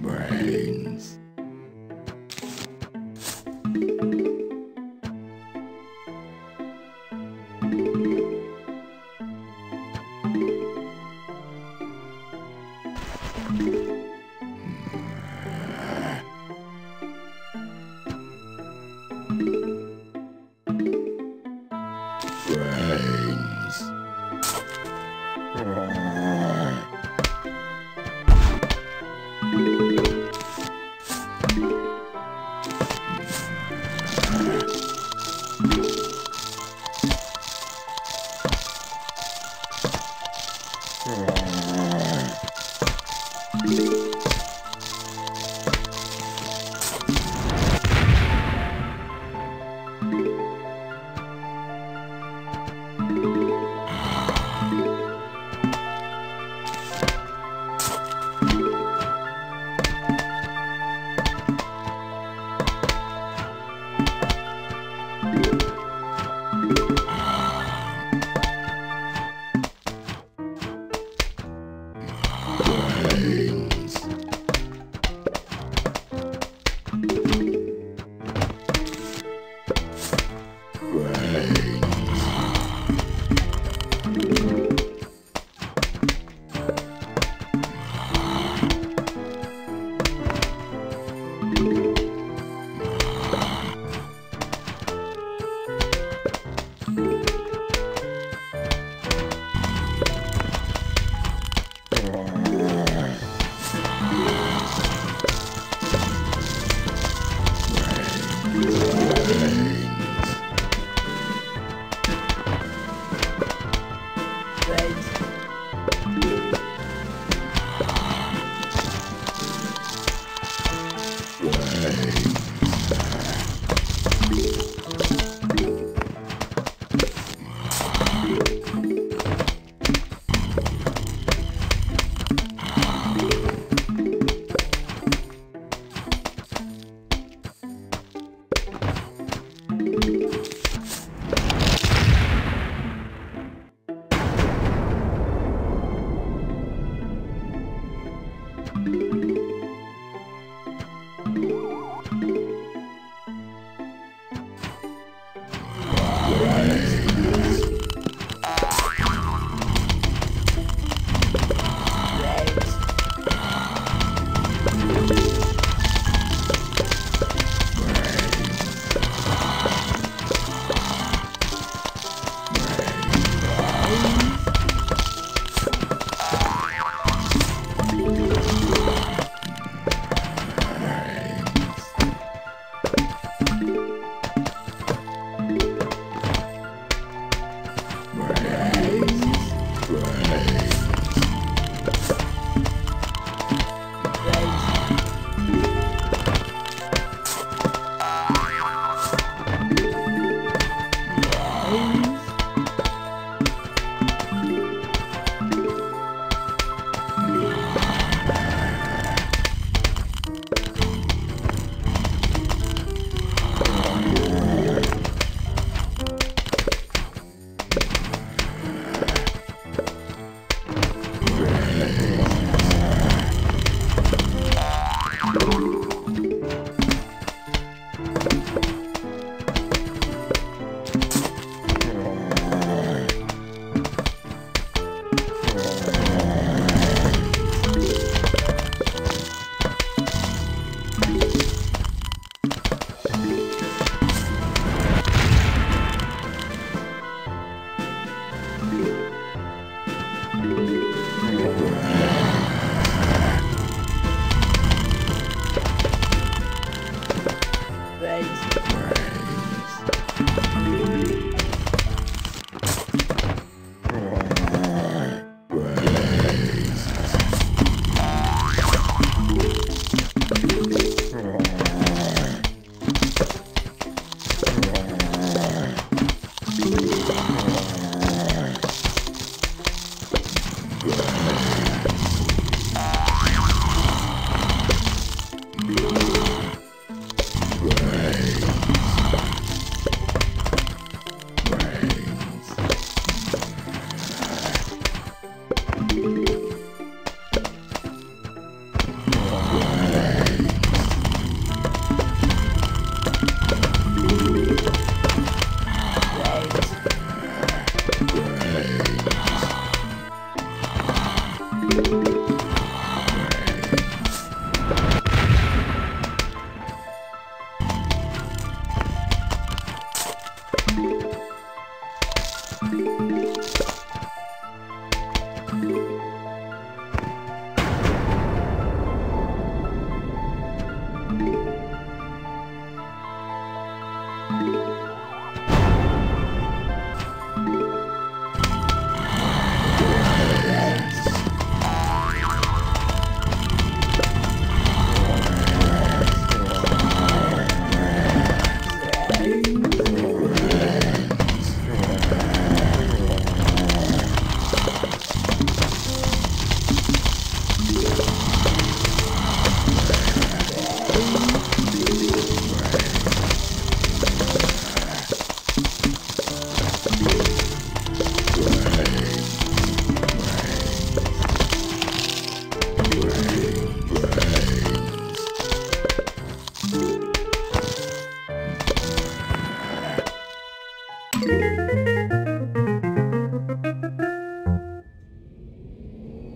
Brains. guys.